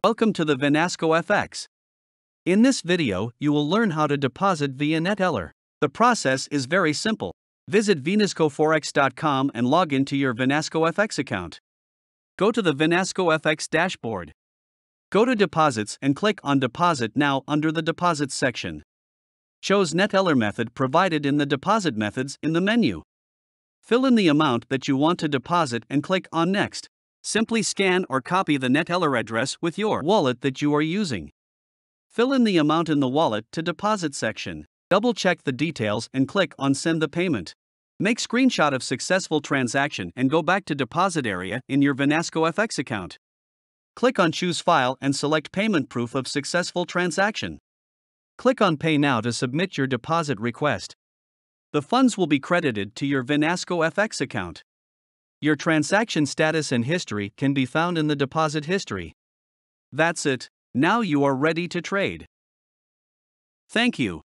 Welcome to the Vinasco FX. In this video, you will learn how to deposit via Neteller. The process is very simple. Visit vinascoforex.com and log into your Vinasco FX account. Go to the Vinasco FX dashboard. Go to Deposits and click on Deposit Now under the Deposits section. Choose Neteller method provided in the Deposit Methods in the menu. Fill in the amount that you want to deposit and click on Next. Simply scan or copy the Neteller address with your wallet that you are using. Fill in the amount in the wallet to deposit section. Double check the details and click on Send the payment. Make screenshot of successful transaction and go back to deposit area in your Vinasco FX account. Click on Choose File and select Payment Proof of Successful Transaction. Click on Pay Now to submit your deposit request. The funds will be credited to your Vinasco FX account. Your transaction status and history can be found in the deposit history. That's it, now you are ready to trade. Thank you.